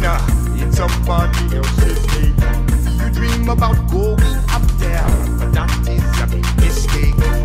arena. It's a party of. You dream about gold.